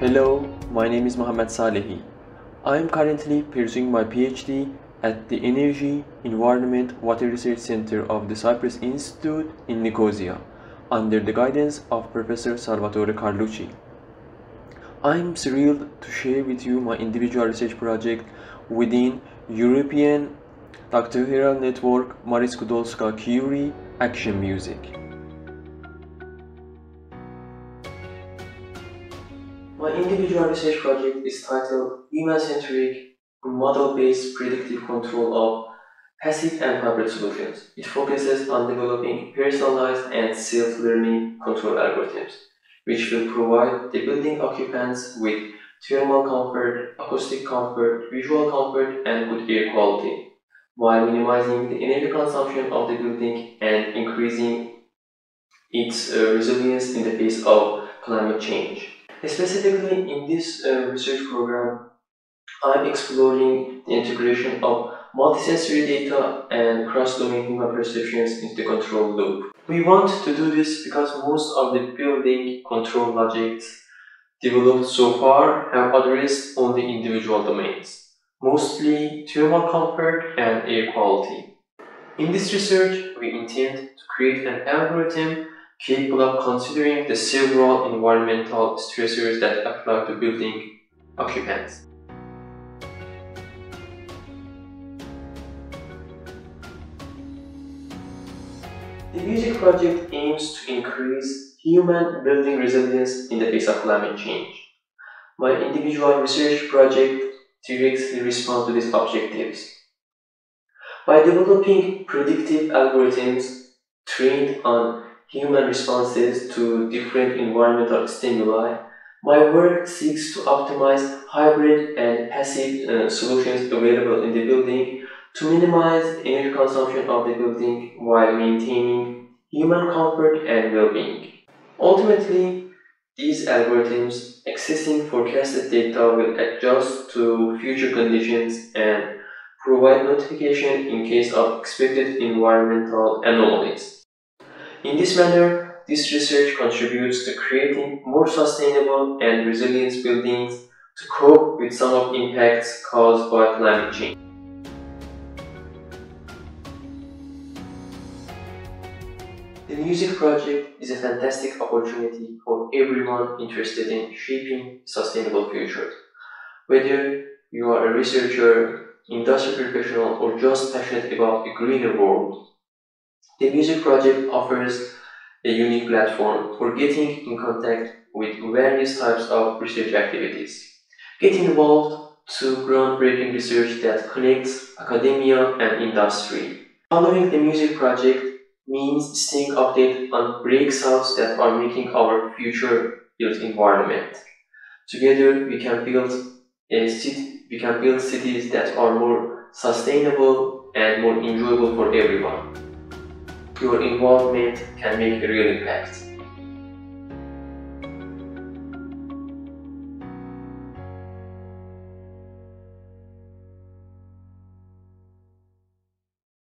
Hello, my name is Mohammad Salehi. I am currently pursuing my PhD at the Energy, Environment, Water Research Center of the Cyprus Institute in Nicosia, under the guidance of Professor Salvatore Carlucci. I am thrilled to share with you my individual research project within European Doctoral Network Marie Skłodowska-Curie Action Music. My individual research project is titled Human-Centric Model-Based Predictive Control of Passive and Hybrid Solutions. It focuses on developing personalized and self-learning control algorithms, which will provide the building occupants with thermal comfort, acoustic comfort, visual comfort, and good air quality, while minimizing the energy consumption of the building and increasing its uh, resilience in the face of climate change. Specifically in this uh, research program, I'm exploring the integration of multisensory data and cross-domain human perceptions into the control loop. We want to do this because most of the building control logics developed so far have addressed only individual domains, mostly thermal comfort and air quality. In this research, we intend to create an algorithm capable of considering the several environmental stressors that apply to building occupants. The music project aims to increase human building resilience in the face of climate change. My individual research project directly responds to these objectives. By developing predictive algorithms trained on human responses to different environmental stimuli, my work seeks to optimize hybrid and passive uh, solutions available in the building to minimize energy consumption of the building while maintaining human comfort and well-being. Ultimately, these algorithms accessing forecasted data will adjust to future conditions and provide notification in case of expected environmental anomalies. In this manner, this research contributes to creating more sustainable and resilient buildings to cope with some of impacts caused by climate change. The music project is a fantastic opportunity for everyone interested in shaping sustainable futures. Whether you are a researcher, industrial professional, or just passionate about a greener world, the music project offers a unique platform for getting in contact with various types of research activities. Get involved to groundbreaking research that connects academia and industry. Following the music project means staying updated on breakthroughs that are making our future built environment. Together we can build a city, we can build cities that are more sustainable and more enjoyable for everyone your involvement can make a real impact.